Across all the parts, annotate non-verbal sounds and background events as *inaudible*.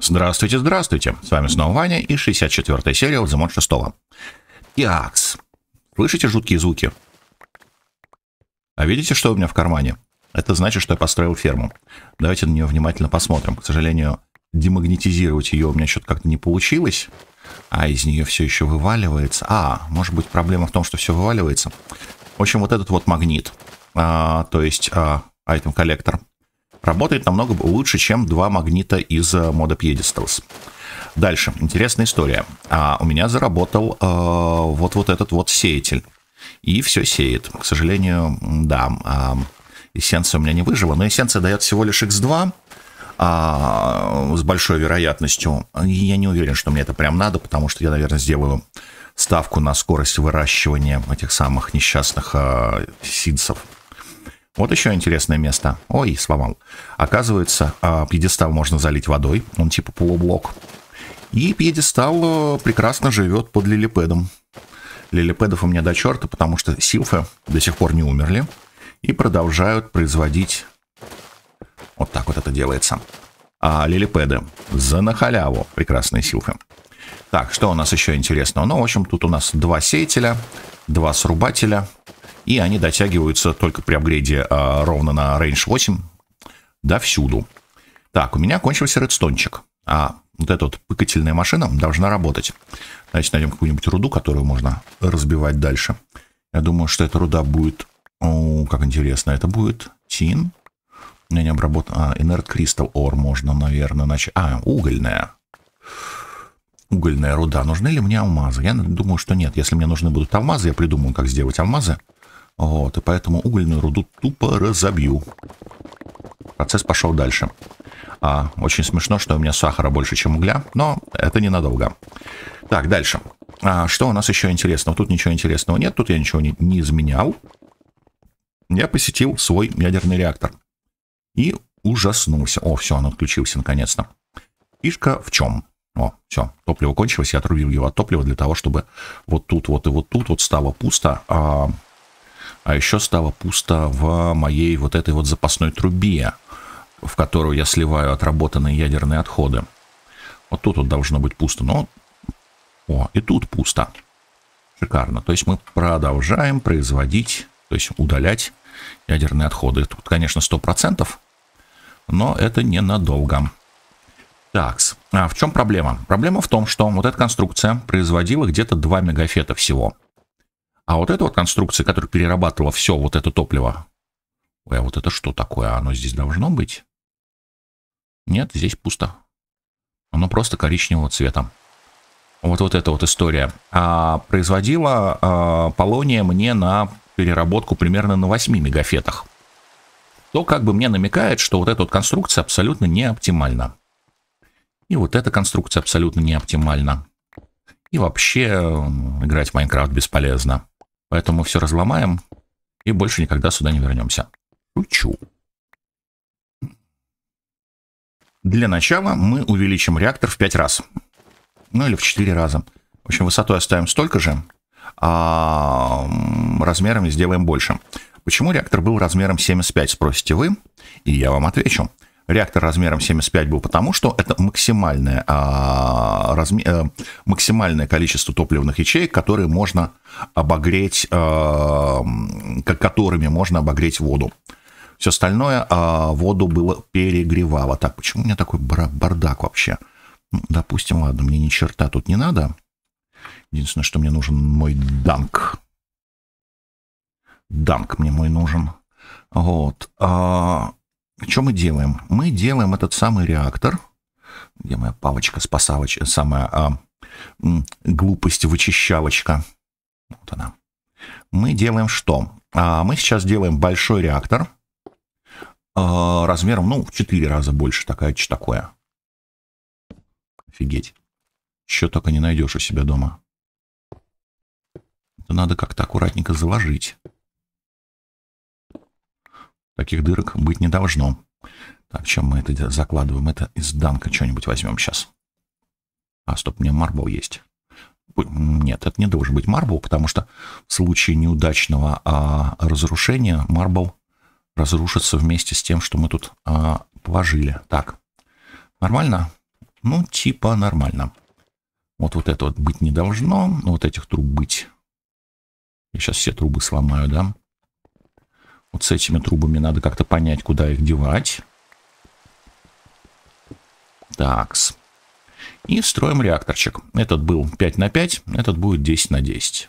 Здравствуйте, здравствуйте. С вами снова Ваня и 64-я серия от Замон 6. Иакс. Слышите жуткие звуки? А видите, что у меня в кармане? Это значит, что я построил ферму. Давайте на нее внимательно посмотрим. К сожалению, демагнетизировать ее у меня что-то как-то не получилось. А из нее все еще вываливается. А, может быть проблема в том, что все вываливается. В общем, вот этот вот магнит, а, то есть а, item коллектор, работает намного лучше, чем два магнита из э, мода Pedestals. Дальше, интересная история. А, у меня заработал а, вот, вот этот вот сеятель. И все сеет. К сожалению, да, а, эссенция у меня не выжила, но эссенция дает всего лишь x2 а, с большой вероятностью. И я не уверен, что мне это прям надо, потому что я, наверное, сделаю ставку на скорость выращивания этих самых несчастных а, сидсов. Вот еще интересное место. Ой, сломал. Оказывается, а, пьедестал можно залить водой. Он типа полублок. И пьедестал э, прекрасно живет под лилипедом. Лилипедов у меня до черта, потому что силфы до сих пор не умерли. И продолжают производить... Вот так вот это делается. А лилипеды за на халяву. Прекрасные силфы. Так, что у нас еще интересного? Ну, в общем, тут у нас два сеятеля, два срубателя, и они дотягиваются только при апгрейде а, ровно на Range 8 до всюду. Так, у меня кончился редстончик, а вот эта вот пыкательная машина должна работать. Давайте найдем какую-нибудь руду, которую можно разбивать дальше. Я думаю, что эта руда будет... О, как интересно, это будет тин. У меня не обработан... А, Inert Crystal Ore можно, наверное, начать... А, угольная. Угольная руда. Нужны ли мне алмазы? Я думаю, что нет. Если мне нужны будут алмазы, я придумаю, как сделать алмазы. Вот, и поэтому угольную руду тупо разобью. Процесс пошел дальше. А, очень смешно, что у меня сахара больше, чем угля, но это ненадолго. Так, дальше. А, что у нас еще интересного? Тут ничего интересного нет, тут я ничего не, не изменял. Я посетил свой ядерный реактор. И ужаснулся. О, все, он отключился наконец-то. Фишка в чем? О, все, топливо кончилось, я отрубил его от топлива для того, чтобы вот тут вот и вот тут вот стало пусто, а а еще стало пусто в моей вот этой вот запасной трубе, в которую я сливаю отработанные ядерные отходы. Вот тут вот должно быть пусто, но... О, и тут пусто. Шикарно. То есть мы продолжаем производить, то есть удалять ядерные отходы. Тут, конечно, 100%, но это ненадолго. Так, а в чем проблема? Проблема в том, что вот эта конструкция производила где-то 2 мегафета всего. А вот эта вот конструкция, которая перерабатывала все вот это топливо. Ой, а вот это что такое? Оно здесь должно быть? Нет, здесь пусто. Оно просто коричневого цвета. Вот, вот эта вот история. А, производила а, полония мне на переработку примерно на 8 мегафетах. То как бы мне намекает, что вот эта вот конструкция абсолютно не оптимальна. И вот эта конструкция абсолютно не оптимальна. И вообще играть в Майнкрафт бесполезно. Поэтому все разломаем и больше никогда сюда не вернемся. Шучу. Для начала мы увеличим реактор в 5 раз. Ну или в 4 раза. В общем, высоту оставим столько же, а размерами сделаем больше. Почему реактор был размером 75, спросите вы? И я вам отвечу. Реактор размером 75 был потому, что это максимальное, а, разме, а, максимальное количество топливных ячеек, которые можно обогреть, а, которыми можно обогреть воду. Все остальное а, воду было перегревало. Так, почему у меня такой бардак вообще? Ну, допустим, ладно, мне ни черта тут не надо. Единственное, что мне нужен мой данк. Данк мне мой нужен. Вот. А, что мы делаем? Мы делаем этот самый реактор. Где моя палочка-спасалочка? Самая а, глупость-вычищалочка. Вот она. Мы делаем что? А, мы сейчас делаем большой реактор. А, размером, ну, в 4 раза больше. Такая, что такое? Офигеть. Еще только не найдешь у себя дома. Это надо как-то аккуратненько заложить. Таких дырок быть не должно. Так, чем мы это закладываем? Это из данка что-нибудь возьмем сейчас. А, стоп, меня марбл есть. Нет, это не должен быть марбл, потому что в случае неудачного а, разрушения марбл разрушится вместе с тем, что мы тут а, положили. Так, нормально? Ну, типа нормально. Вот вот это вот быть не должно. Но вот этих труб быть. Я сейчас все трубы сломаю, да? Вот с этими трубами надо как-то понять, куда их девать. Такс. И строим реакторчик. Этот был 5 на 5, этот будет 10 на 10.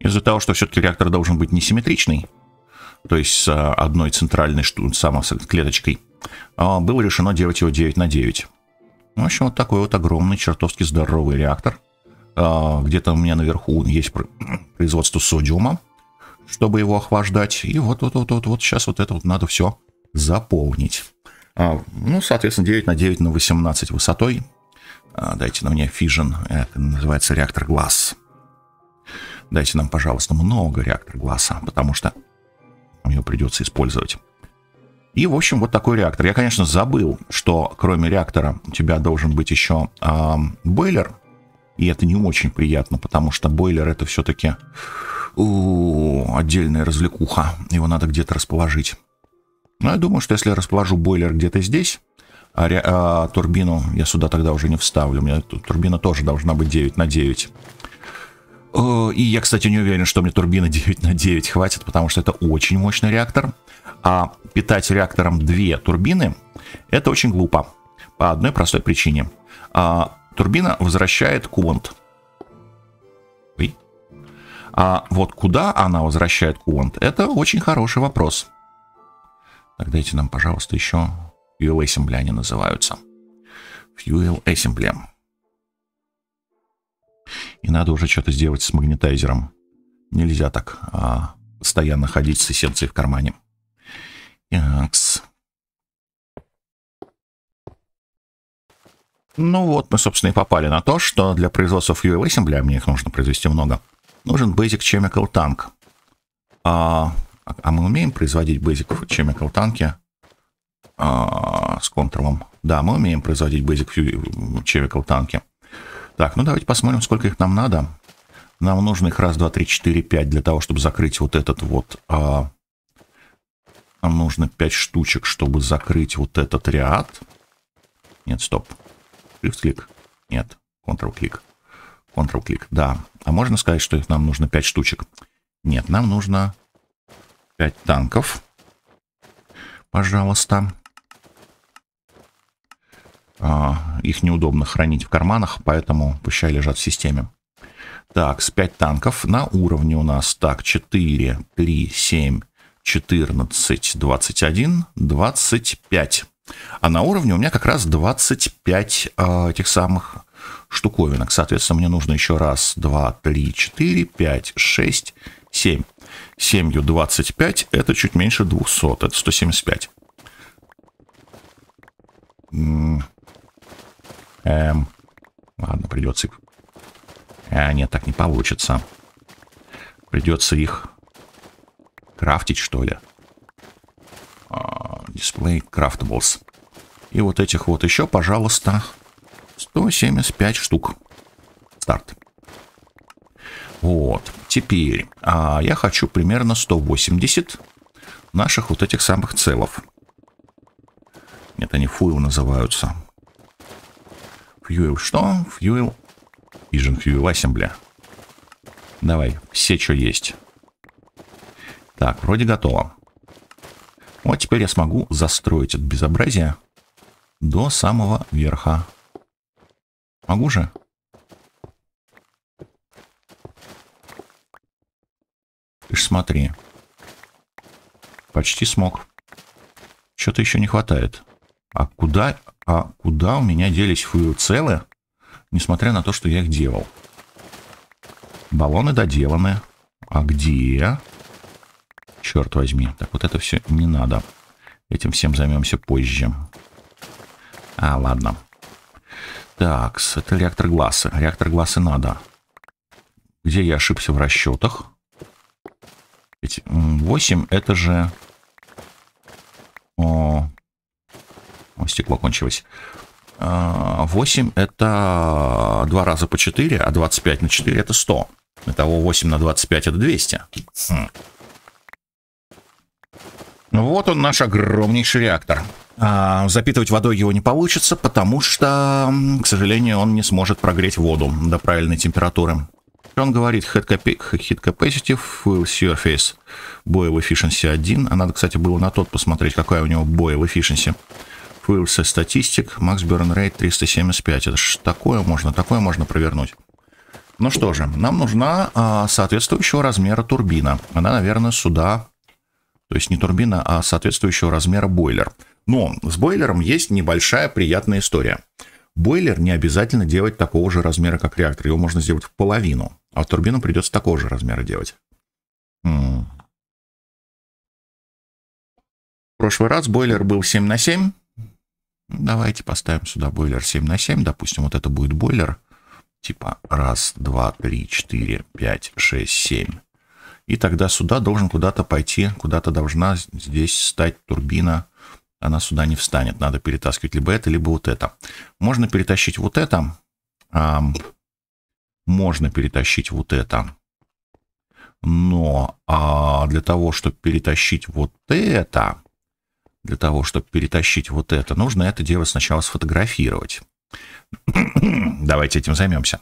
Из-за того, что все-таки реактор должен быть несимметричный, то есть с а, одной центральной самой клеточкой, а, было решено делать его 9 на 9. В общем, вот такой вот огромный, чертовски здоровый реактор. А, где-то у меня наверху есть *coughs* производство содиума, чтобы его охлаждать. И вот-вот-вот-вот вот сейчас вот это вот надо все заполнить. Ну, соответственно, 9 на 9 на 18 высотой. Дайте на мне Fission, это называется реактор глаз. Дайте нам, пожалуйста, много реактор глаза, потому что ее придется использовать. И, в общем, вот такой реактор. Я, конечно, забыл, что кроме реактора у тебя должен быть еще э, бойлер. И это не очень приятно, потому что бойлер это все-таки отдельная развлекуха. Его надо где-то расположить. Но я думаю, что если я расположу бойлер где-то здесь, а, а турбину я сюда тогда уже не вставлю. У меня турбина тоже должна быть 9 на 9. И я, кстати, не уверен, что мне турбина *laughs* 9 на 9 хватит, потому что это очень мощный реактор. А питать реактором две турбины – это очень глупо. По одной простой причине. А, турбина возвращает кулант. А вот куда она возвращает кулант – это очень хороший вопрос. Так, дайте нам, пожалуйста, еще Fuel Assembly они называются. Fuel Assembly. И надо уже что-то сделать с магнетайзером. Нельзя так а, постоянно ходить с эссенцией в кармане. Якс. Ну вот, мы, собственно, и попали на то, что для производства Fuel Assembly, мне их нужно произвести много, нужен Basic Chemical Tank. А, а мы умеем производить Basic Chemical танки а, с контуром? Да, мы умеем производить Basic Chemical танки. Так, ну давайте посмотрим, сколько их нам надо. Нам нужно их раз, два, три, четыре, пять для того, чтобы закрыть вот этот вот... А... Нам нужно пять штучек, чтобы закрыть вот этот ряд. Нет, стоп. Shift-клик. Нет, Ctrl-клик. Ctrl-клик, да. А можно сказать, что нам нужно пять штучек? Нет, нам нужно пять танков. Пожалуйста. А, их неудобно хранить в карманах, поэтому пущай лежат в системе. Так, с 5 танков на уровне у нас так 4, 3, 7, 14, 21, 25. А на уровне у меня как раз 25 э, этих самых штуковинок. Соответственно, мне нужно еще раз, 2, 3, 4, 5, 6, 7. 7 25 это чуть меньше 200, это 175. Эм, ладно, придется их... А, нет, так не получится. Придется их крафтить, что ли. Дисплей uh, Craftables. И вот этих вот еще, пожалуйста, 175 штук. Старт. Вот. Теперь а, я хочу примерно 180 наших вот этих самых целов. Нет, они фуйл называются. Fuel что? Fuel. Vision Fuel Assembly. Давай, все, что есть. Так, вроде готово. Вот теперь я смогу застроить это безобразие до самого верха. Могу же? Ты ж смотри. Почти смог. Что-то еще не хватает. А куда а куда у меня делись фуэлцелы, несмотря на то, что я их делал? Баллоны доделаны. А где? Черт возьми. Так вот это все не надо. Этим всем займемся позже. А, ладно. Так, это реактор глаза. Реактор глаза надо. Где я ошибся в расчетах? 8 это же... О, стекло кончилось. 8 а, это 2 раза по 4, а 25 на 4 это 100. Итого 8 на 25 это 200. Хм. Вот он наш огромнейший реактор. А, запитывать водой его не получится, потому что, к сожалению, он не сможет прогреть воду до правильной температуры. Он говорит heat capacity, full surface, boil efficiency 1. А надо, кстати, было на тот посмотреть, какая у него boil efficiency. Fuel статистик, max burn rate 375. Это ж такое можно, такое можно провернуть. Ну что же, нам нужна а, соответствующего размера турбина. Она, наверное, сюда, то есть не турбина, а соответствующего размера бойлер. Но с бойлером есть небольшая приятная история. Бойлер не обязательно делать такого же размера, как реактор. Его можно сделать в половину. А турбину придется такого же размера делать. М -м. В прошлый раз бойлер был 7 на 7. Давайте поставим сюда бойлер 7 на 7. Допустим, вот это будет бойлер. Типа раз, два, три, четыре, пять, шесть, семь. И тогда сюда должен куда-то пойти, куда-то должна здесь стать турбина она сюда не встанет. Надо перетаскивать либо это, либо вот это. Можно перетащить вот это. А, можно перетащить вот это. Но а для того, чтобы перетащить вот это, для того, чтобы перетащить вот это, нужно это дело сначала сфотографировать. *coughs* Давайте этим займемся.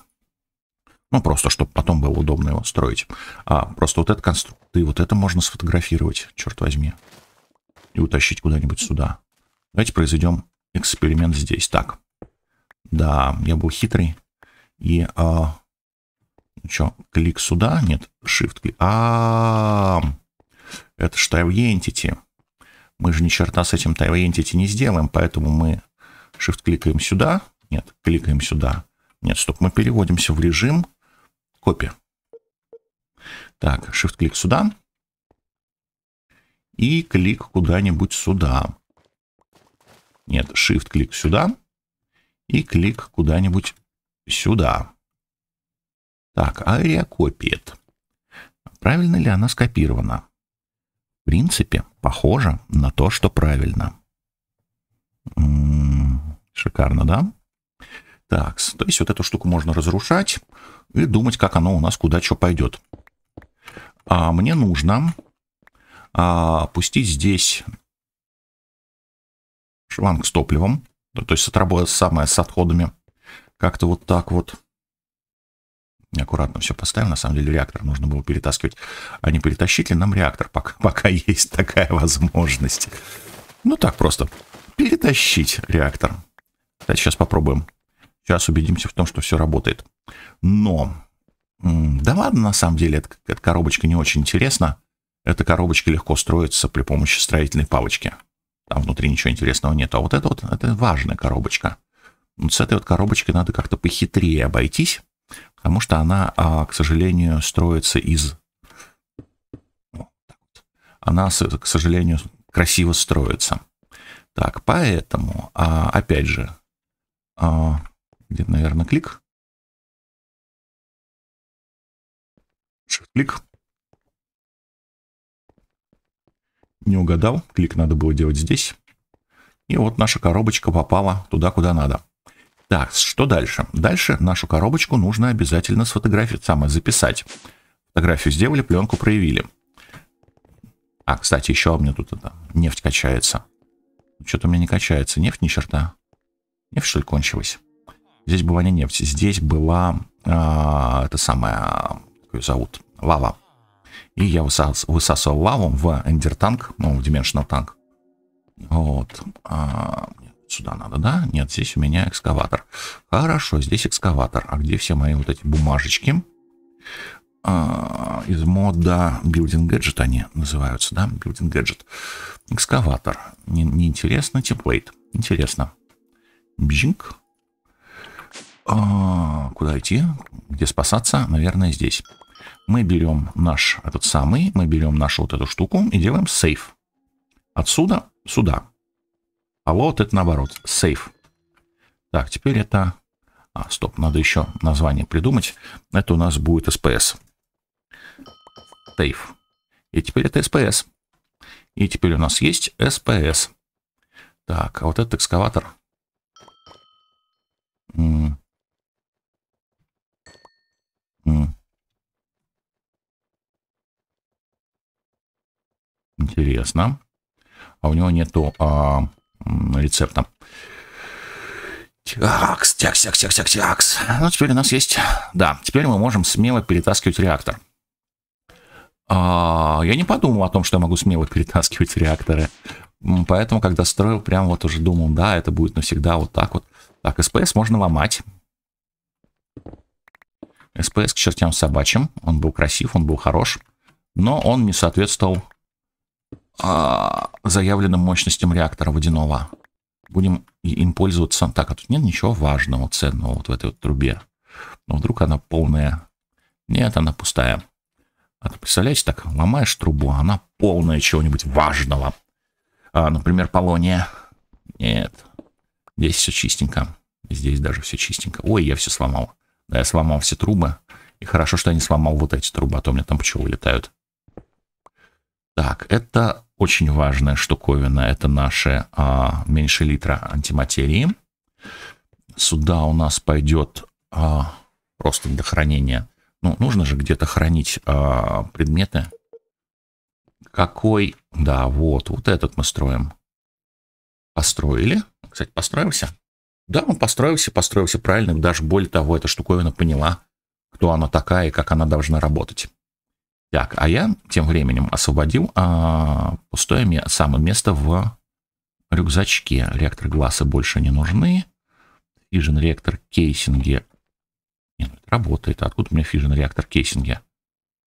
Ну, просто, чтобы потом было удобно его строить. А, просто вот этот конструкт, и вот это можно сфотографировать, черт возьми и утащить куда-нибудь сюда. Давайте произведем эксперимент здесь. Так. Да, я был хитрый. И а, что, клик сюда? Нет, shift клик. А, -а, -а это же Tile Entity. Мы же ни черта с этим Tile Entity не сделаем, поэтому мы shift кликаем сюда. Нет, кликаем сюда. Нет, стоп, мы переводимся в режим копия. Так, shift клик сюда и клик куда-нибудь сюда. Нет, Shift-клик сюда и клик куда-нибудь сюда. Так, Ария копиет. Правильно ли она скопирована? В принципе, похоже на то, что правильно. Шикарно, да? Так, то есть вот эту штуку можно разрушать и думать, как оно у нас куда что пойдет. А мне нужно а, пустить здесь шланг с топливом, то есть отработать самое с отходами. Как-то вот так вот. Аккуратно все поставим. На самом деле реактор нужно было перетаскивать. А не перетащить ли нам реактор, *laughs* пока, пока есть такая возможность. Ну так просто. Перетащить реактор. Кстати, сейчас попробуем. Сейчас убедимся в том, что все работает. Но, да ладно, на самом деле, эта коробочка не очень интересна. Эта коробочка легко строится при помощи строительной палочки. Там внутри ничего интересного нет. А вот это вот, это важная коробочка. Вот с этой вот коробочкой надо как-то похитрее обойтись, потому что она, а, к сожалению, строится из... Она, к сожалению, красиво строится. Так, поэтому, а, опять же, а, где-то, наверное, клик. Shift-клик. Не угадал, клик надо было делать здесь. И вот наша коробочка попала туда, куда надо. Так, что дальше? Дальше нашу коробочку нужно обязательно сфотографировать, самое записать. Фотографию сделали, пленку проявили. А, кстати, еще у меня тут это, нефть качается. Что-то у меня не качается. Нефть ни черта. Нефть, что ли, кончилась? Здесь была не нефть. Здесь была, а, это самое, как ее зовут, лава. И я высасывал лаву в эндер-танк, ну, в Dimensional танк. Вот. А, сюда надо, да? Нет, здесь у меня экскаватор. Хорошо, здесь экскаватор. А где все мои вот эти бумажечки? А, из мода Building Gadget они называются, да? Building Gadget. Экскаватор. Неинтересно. Не Темплейт. Интересно. Бжинг. А, куда идти? Где спасаться? Наверное, здесь мы берем наш этот самый, мы берем нашу вот эту штуку и делаем сейф. Отсюда сюда. А вот это наоборот, сейф. Так, теперь это... А, стоп, надо еще название придумать. Это у нас будет SPS. Сейф. И теперь это SPS. И теперь у нас есть SPS. Так, а вот этот экскаватор... Интересно. А у него нету а, рецептом. Тякс, тякс, тякс, тякс, тякс, тякс. Ну, теперь у нас есть... Да, теперь мы можем смело перетаскивать реактор. А, я не подумал о том, что я могу смело перетаскивать реакторы. Поэтому, когда строил, прям вот уже думал, да, это будет навсегда вот так вот. Так, SPS можно ломать. SPS к чертям собачьим. Он был красив, он был хорош. Но он не соответствовал заявленным мощностям реактора водяного. Будем им пользоваться. Так, а тут нет ничего важного, ценного вот в этой вот трубе. Но вдруг она полная. Нет, она пустая. А ты представляете, так ломаешь трубу, а она полная чего-нибудь важного. А, например, полония. Нет. Здесь все чистенько. Здесь даже все чистенько. Ой, я все сломал. Да, я сломал все трубы. И хорошо, что я не сломал вот эти трубы, а то у меня там пчелы летают. Так, это очень важная штуковина. Это наши а, меньше литра антиматерии. Сюда у нас пойдет а, просто для хранения. Ну, нужно же где-то хранить а, предметы. Какой? Да, вот, вот этот мы строим. Построили. Кстати, построился. Да, он построился, построился правильно. Даже более того, эта штуковина поняла, кто она такая и как она должна работать. Так, а я тем временем освободил а, пустое ме самое место в рюкзачке. Реактор глаза больше не нужны. Fission реактор кейсинги. Нет, это работает. Откуда у меня Fission реактор кейсинги?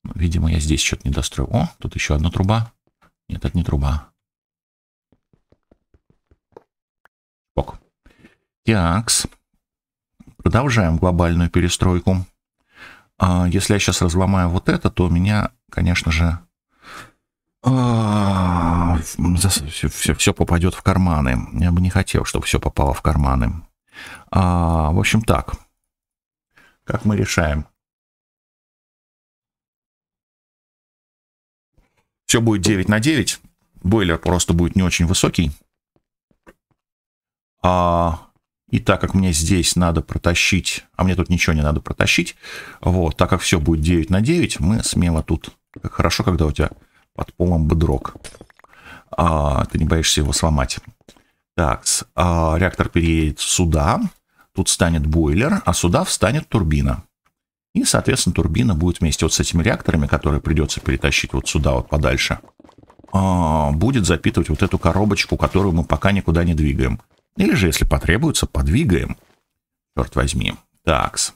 Ну, видимо, я здесь что-то не достроил. О, тут еще одна труба. Нет, это не труба. Ок. Такс. Продолжаем глобальную перестройку. А, если я сейчас разломаю вот это, то меня, конечно же, а, все, все попадет в карманы. Я бы не хотел, чтобы все попало в карманы. А, в общем, так. Как мы решаем? Все будет 9 на 9. Бойлер просто будет не очень высокий. А, и так как мне здесь надо протащить, а мне тут ничего не надо протащить, вот, так как все будет 9 на 9, мы смело тут, как хорошо, когда у тебя под полом бедрок. А, ты не боишься его сломать. Так, а, реактор переедет сюда, тут станет бойлер, а сюда встанет турбина. И, соответственно, турбина будет вместе вот с этими реакторами, которые придется перетащить вот сюда вот подальше, а, будет запитывать вот эту коробочку, которую мы пока никуда не двигаем. Или же, если потребуется, подвигаем. Черт возьми. Такс.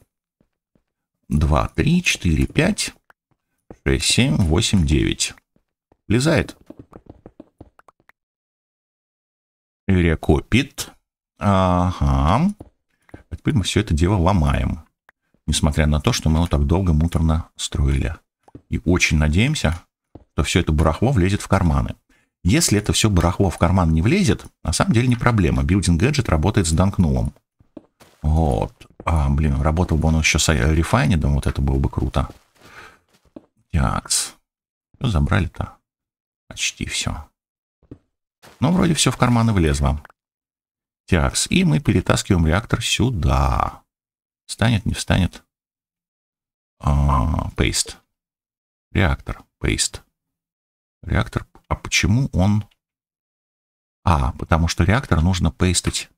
2, 3, 4, 5, 6, 7, 8, 9. Влезает. Рекопит. Ага. А теперь мы все это дело ломаем. Несмотря на то, что мы его так долго муторно строили. И очень надеемся, что все это барахло влезет в карманы. Если это все барахло в карман не влезет, на самом деле не проблема. Building Gadget работает с данкнулом. Вот. А, блин, работал бы он еще с рефайнидом, вот это было бы круто. Такс. Забрали-то? Почти все. Ну, вроде все в карманы влезло. Тякс. И мы перетаскиваем реактор сюда. Встанет, не встанет. А, пейст. Реактор. Пейст. Реактор а почему он... А, потому что реактор нужно пейстить.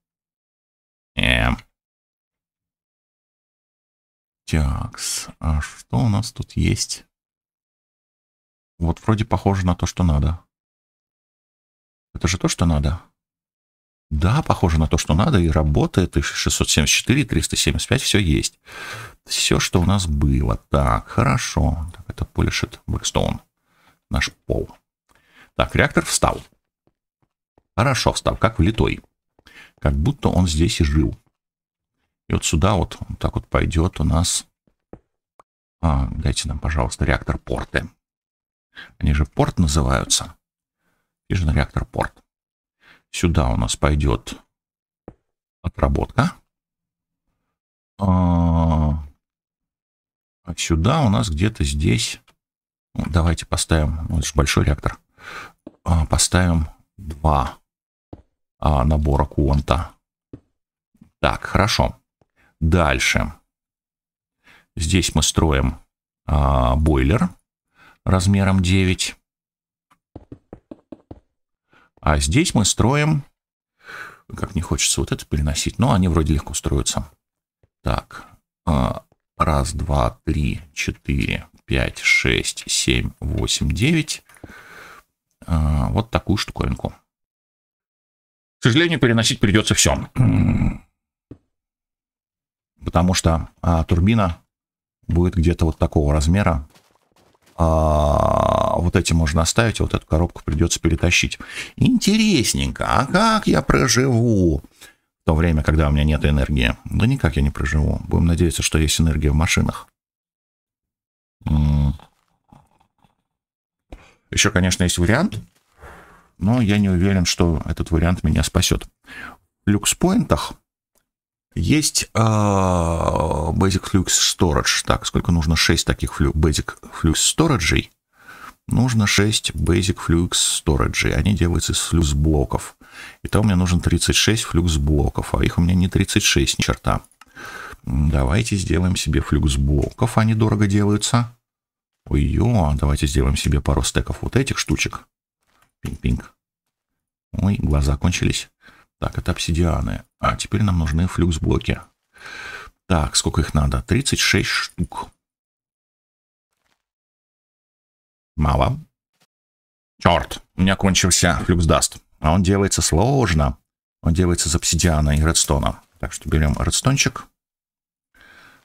Эм. Такс, а что у нас тут есть? Вот вроде похоже на то, что надо. Это же то, что надо. Да, похоже на то, что надо, и работает, и 674, и 375, все есть. Все, что у нас было. Так, хорошо. Так, это Polished Blackstone. Наш пол. Так, реактор встал. Хорошо встал, как влитой. Как будто он здесь и жил. И вот сюда вот, вот так вот пойдет у нас... А, дайте нам, пожалуйста, реактор порты. Они же порт называются. Fission реактор порт. Сюда у нас пойдет отработка. А, а сюда у нас где-то здесь... Ну, давайте поставим... Это же большой реактор. А, поставим два а, набора конта. Так, хорошо. Дальше. Здесь мы строим а, бойлер размером 9. А здесь мы строим Как не хочется вот это переносить. Но они вроде легко строятся. Так. А, раз, два, три, четыре, пять, шесть, семь, восемь, девять. А, вот такую штуковинку. К сожалению, переносить придется все. *clears throat* Потому что а, турбина будет где-то вот такого размера. А, вот эти можно оставить, а вот эту коробку придется перетащить. Интересненько, а как я проживу в то время, когда у меня нет энергии? Да никак я не проживу. Будем надеяться, что есть энергия в машинах. Еще, конечно, есть вариант, но я не уверен, что этот вариант меня спасет. В люкспоинтах есть э, Basic Flux Storage. Так, сколько нужно? 6 таких Basic Flux Storage. Нужно 6 Basic Flux Storage. Они делаются из флюкс блоков. Итого мне нужно 36 флюкс блоков, а их у меня не 36 ни черта. Давайте сделаем себе флюкс блоков, они дорого делаются. Ой-ё, давайте сделаем себе пару стеков вот этих штучек. Пинг-пинг. Ой, глаза кончились. Так, это обсидианы. А теперь нам нужны флюкс-блоки. Так, сколько их надо? 36 штук. Мало. Черт, у меня кончился флюкс-даст. А он делается сложно. Он делается из обсидиана и редстона. Так что берем редстончик.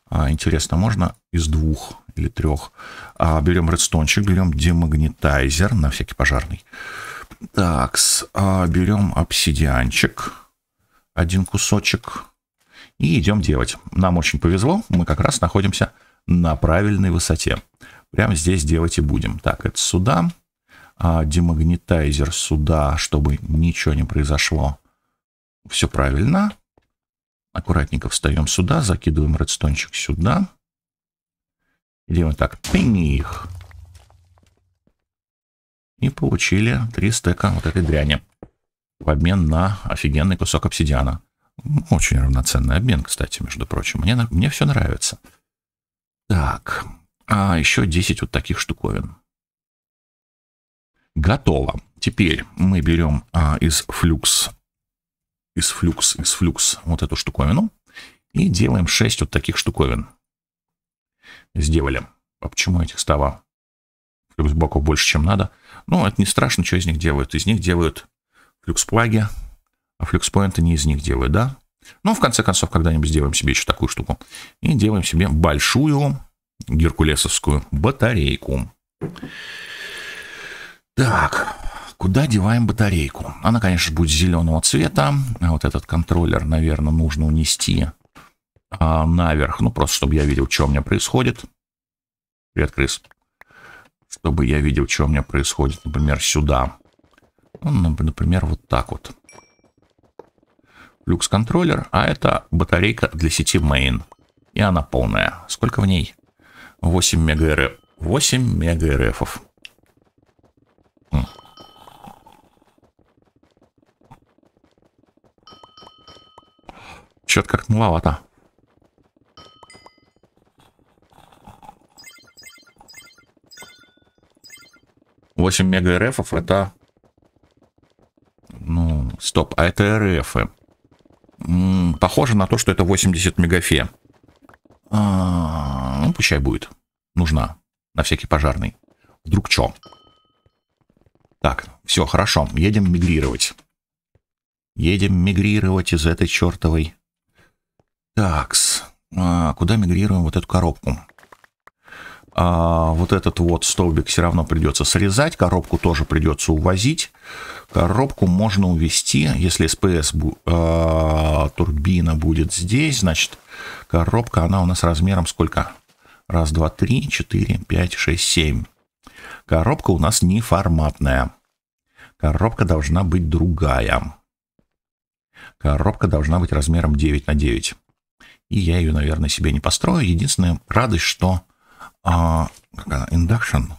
А, интересно, можно из двух или трех. А, берем редстончик, берем демагнетайзер на всякий пожарный. Так, а, берем обсидианчик, один кусочек, и идем делать. Нам очень повезло, мы как раз находимся на правильной высоте. Прямо здесь делать и будем. Так, это сюда, демагнетайзер сюда, чтобы ничего не произошло. Все правильно. Аккуратненько встаем сюда, закидываем редстончик сюда. Делаем так, пинг и получили три стека вот этой дряни в обмен на офигенный кусок обсидиана. Очень равноценный обмен, кстати, между прочим. Мне, мне все нравится. Так, а еще 10 вот таких штуковин. Готово. Теперь мы берем а, из флюкс, из флюкс, из флюкс вот эту штуковину и делаем 6 вот таких штуковин. Сделали. А почему этих стало флюкс-блоков больше, чем надо? Ну, это не страшно, что из них делают. Из них делают флюкс-плаги, а флюкс-поинты не из них делают, да? Ну, в конце концов, когда-нибудь сделаем себе еще такую штуку. И делаем себе большую геркулесовскую батарейку. Так, куда деваем батарейку? Она, конечно, будет зеленого цвета. Вот этот контроллер, наверное, нужно унести а, наверх. Ну, просто чтобы я видел, что у меня происходит. Привет, крыс чтобы я видел, что у меня происходит, например, сюда. Ну, например, вот так вот. Люкс-контроллер, а это батарейка для сети main. И она полная. Сколько в ней? 8 мега РФ. 8 мега Что-то как маловато. 8 мега РФов это... Ну, стоп, а это РФ. М-м, похоже на то, что это 80 мегафе. А, ну, пущай будет. Нужна. На всякий пожарный. Вдруг что? Так, все, хорошо. Едем мигрировать. Едем мигрировать из этой чертовой. Такс. А, куда мигрируем вот эту коробку? а, вот этот вот столбик все равно придется срезать, коробку тоже придется увозить. Коробку можно увести, если СПС а, турбина будет здесь, значит коробка, она у нас размером сколько? Раз, два, три, четыре, пять, шесть, семь. Коробка у нас не форматная. Коробка должна быть другая. Коробка должна быть размером 9 на 9. И я ее, наверное, себе не построю. Единственная радость, что а, induction.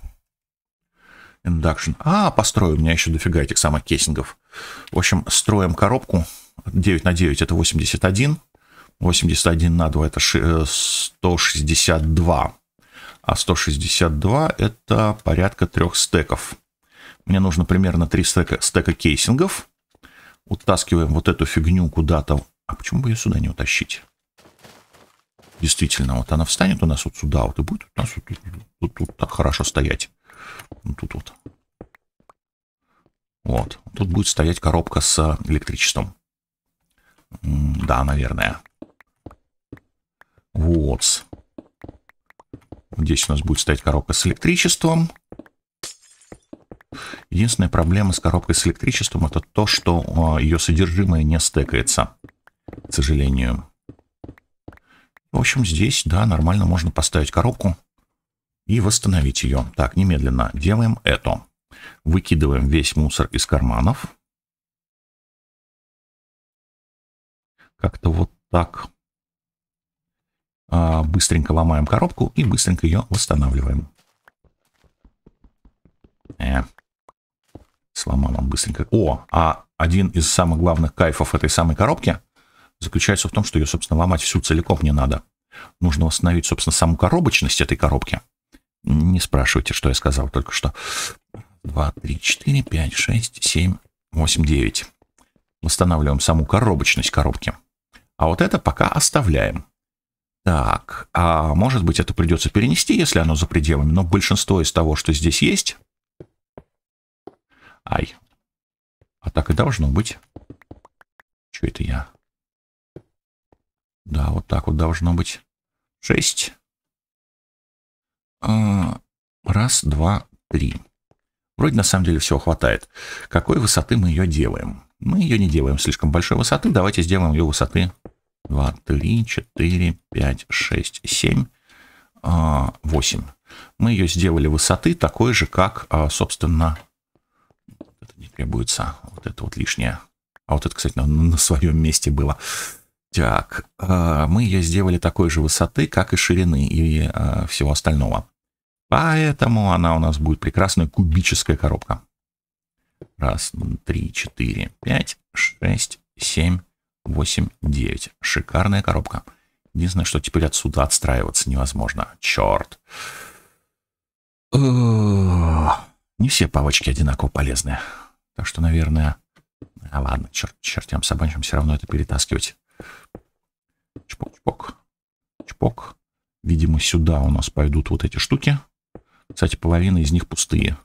Induction. А, построю. У меня еще дофига этих самых кейсингов. В общем, строим коробку. 9 на 9 это 81. 81 на 2 это 162. Э, а 162 это порядка трех стеков. Мне нужно примерно 3 стека, стека кейсингов. Утаскиваем вот эту фигню куда-то. А почему бы ее сюда не утащить? Действительно, вот она встанет у нас вот сюда, вот и будет у нас вот тут, тут, тут так хорошо стоять. Вот тут вот. Вот. Тут будет стоять коробка с электричеством. Да, наверное. Вот. Здесь у нас будет стоять коробка с электричеством. Единственная проблема с коробкой с электричеством это то, что а, ее содержимое не стекается, к сожалению. В общем, здесь, да, нормально можно поставить коробку и восстановить ее. Так, немедленно делаем это. Выкидываем весь мусор из карманов. Как-то вот так. А, быстренько ломаем коробку и быстренько ее восстанавливаем. Э, сломал он быстренько. О, а один из самых главных кайфов этой самой коробки заключается в том, что ее, собственно, ломать всю целиком не надо. Нужно восстановить, собственно, саму коробочность этой коробки. Не спрашивайте, что я сказал только что. 2, 3, 4, 5, 6, 7, 8, 9. Восстанавливаем саму коробочность коробки. А вот это пока оставляем. Так, а может быть это придется перенести, если оно за пределами, но большинство из того, что здесь есть... Ай. А так и должно быть. Что это я? Да, вот так вот должно быть. Шесть. А, раз, два, три. Вроде на самом деле всего хватает. Какой высоты мы ее делаем? Мы ее не делаем слишком большой высоты. Давайте сделаем ее высоты 2, 3, 4, 5, 6, 7, 8. Мы ее сделали высоты такой же, как, а, собственно, это не требуется, вот это вот лишнее. А вот это, кстати, на, на своем месте было. Так, а, мы ее сделали такой же высоты, как и ширины и а, всего остального. Поэтому она у нас будет прекрасная кубическая коробка. Раз, три, четыре, пять, шесть, семь, восемь, девять. Шикарная коробка. Единственное, что теперь отсюда отстраиваться невозможно. Черт. Не все палочки одинаково полезны. Так что, наверное... А ладно, черт, чертям собачьим все равно это перетаскивать. Чпок-чпок. Чпок. Видимо, сюда у нас пойдут вот эти штуки. Кстати, половина из них пустые.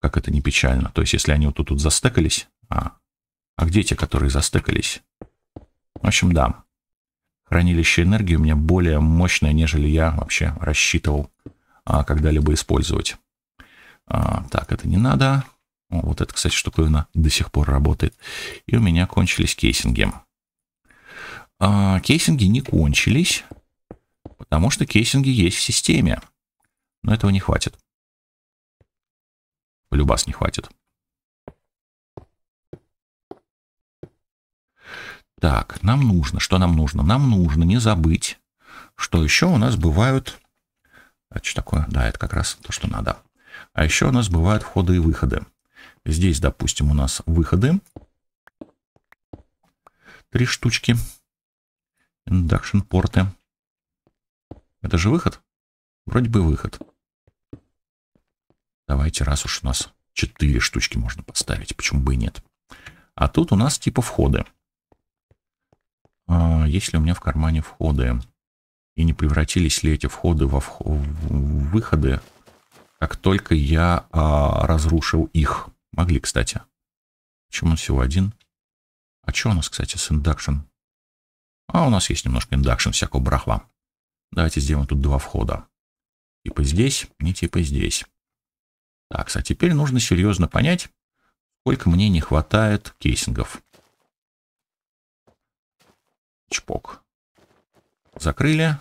Как это не печально. То есть, если они вот тут, тут застекались... А, а где те, которые застекались? В общем, да. Хранилище энергии у меня более мощное, нежели я вообще рассчитывал а, когда-либо использовать. А, так, это не надо. Вот это, кстати, штуковина до сих пор работает. И у меня кончились кейсинги. А, кейсинги не кончились. Потому что кейсинги есть в системе. Но этого не хватит. Любас не хватит. Так, нам нужно, что нам нужно? Нам нужно не забыть, что еще у нас бывают... Это что такое? Да, это как раз то, что надо. А еще у нас бывают входы и выходы. Здесь, допустим, у нас выходы. Три штучки. Induction порты. Это же выход? Вроде бы выход. Давайте, раз уж у нас четыре штучки можно поставить, почему бы и нет. А тут у нас типа входы. А, ли у меня в кармане входы? И не превратились ли эти входы во в... в выходы, как только я а, разрушил их? Могли, кстати. Почему он всего один? А что у нас, кстати, с induction? А у нас есть немножко induction всякого барахла. Давайте сделаем тут два входа. Типа здесь и типа здесь. Так, а теперь нужно серьезно понять, сколько мне не хватает кейсингов. Чпок. Закрыли.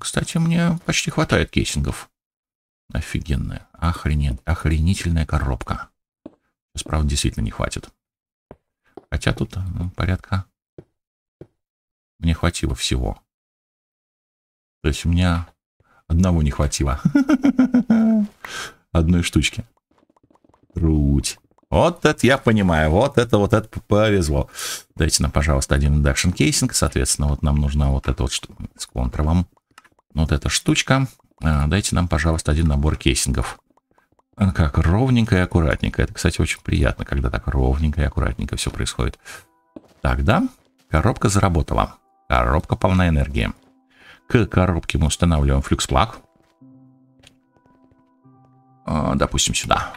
Кстати, мне почти хватает кейсингов. Офигенная, охренен... охренительная коробка. Сейчас, правда, действительно не хватит. Хотя тут ну, порядка... Мне хватило всего. То есть у меня одного не хватило. *laughs* Одной штучки. Круть. Вот это я понимаю, вот это вот это повезло. Дайте нам, пожалуйста, один induction casing. Соответственно, вот нам нужна вот эта вот с контровом. Вот эта штучка. А, дайте нам, пожалуйста, один набор casing ов. как ровненько и аккуратненько. Это, кстати, очень приятно, когда так ровненько и аккуратненько все происходит. Тогда коробка заработала. Коробка полна энергии. К коробке мы устанавливаем флюкс-плаг. А, допустим, сюда.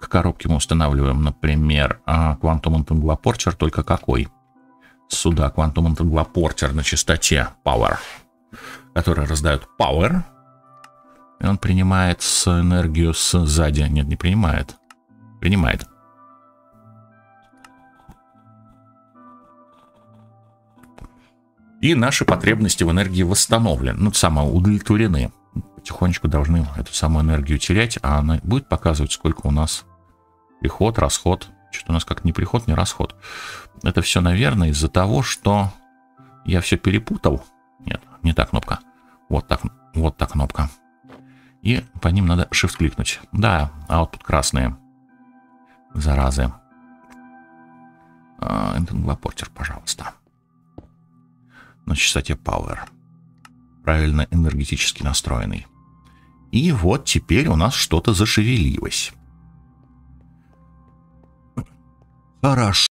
К коробке мы устанавливаем, например, Quantum Entangler Porcher, только какой? Сюда Quantum Entangler Porcher на частоте Power, который раздает Power. И он принимает с энергию сзади. Нет, не принимает. Принимает. И наши потребности в энергии восстановлены, ну, самоудовлетворены. Потихонечку должны эту самую энергию терять, а она будет показывать, сколько у нас приход, расход. Что-то у нас как не приход, не расход. Это все, наверное, из-за того, что я все перепутал. Нет, не та кнопка. Вот так, вот та кнопка. И по ним надо shift кликнуть. Да, а тут красные. Заразы. Энтенглопортер, пожалуйста на частоте Power. Правильно энергетически настроенный. И вот теперь у нас что-то зашевелилось. Хорошо.